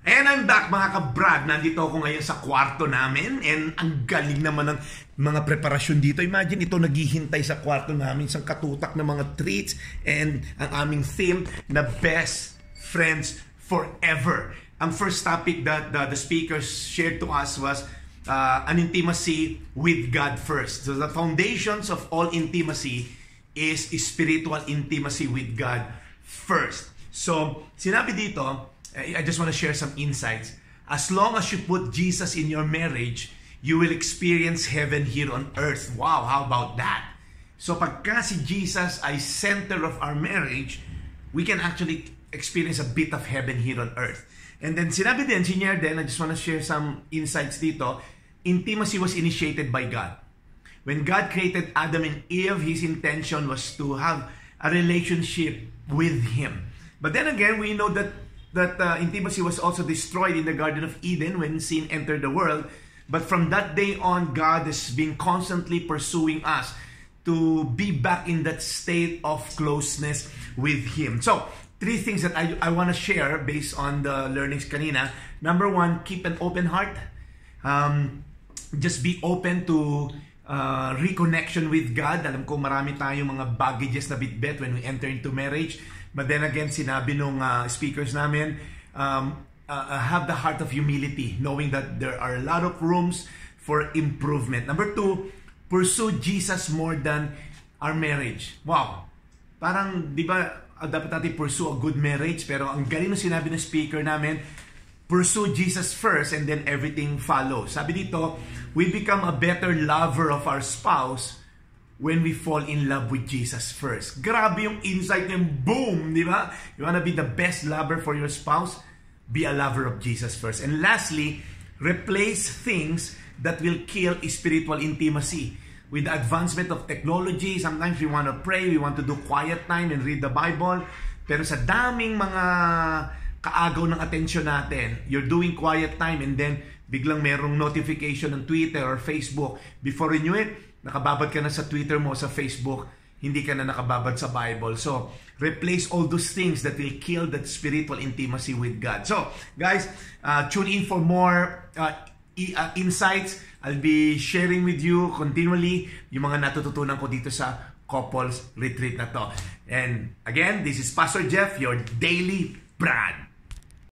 And I'm back mga kabrad. Nandito ako ngayon sa kwarto namin and ang galing naman ng mga preparasyon dito. Imagine ito naghihintay sa kwarto namin isang katutak ng mga treats and ang aming theme na best friends forever. Ang first topic that the, the speakers shared to us was uh, an intimacy with God first. So the foundations of all intimacy is spiritual intimacy with God first. So, sinabi dito, I just want to share some insights. As long as you put Jesus in your marriage, you will experience heaven here on earth. Wow, how about that? So pagka si Jesus ay center of our marriage, we can actually experience a bit of heaven here on earth. And then sinabi din, senior din, I just want to share some insights dito, intimacy was initiated by God. When God created Adam and Eve, His intention was to have a relationship with Him. But then again, we know that that uh, intimacy was also destroyed in the Garden of Eden when sin entered the world. But from that day on, God has been constantly pursuing us to be back in that state of closeness with Him. So, three things that I, I want to share based on the learnings kanina. Number one, keep an open heart. Um, just be open to uh, reconnection with God. Alam ko marami tayong mga baggages na bitbit when we enter into marriage. But then again, sinabi nung uh, speakers namin, um, uh, have the heart of humility, knowing that there are a lot of rooms for improvement. Number two, pursue Jesus more than our marriage. Wow! Parang, di ba, dapat natin pursue a good marriage, pero ang galing ng sinabi ng speaker namin, pursue Jesus first and then everything follows. Sabi dito, we become a better lover of our spouse when we fall in love with Jesus first. Grabe yung insight niya, boom, di ba? You wanna be the best lover for your spouse? Be a lover of Jesus first. And lastly, replace things that will kill spiritual intimacy. With the advancement of technology, sometimes we want to pray, we want to do quiet time and read the Bible. Pero sa daming mga kaagaw ng atensyon natin, you're doing quiet time and then biglang merong notification ng Twitter or Facebook. Before you knew it, nakababad ka na sa Twitter mo, sa Facebook, hindi ka na nakababad sa Bible. So, replace all those things that will kill that spiritual intimacy with God. So, guys, uh, tune in for more uh, uh, insights. I'll be sharing with you continually yung mga natututunan ko dito sa couples retreat na to. And again, this is Pastor Jeff, your daily brand.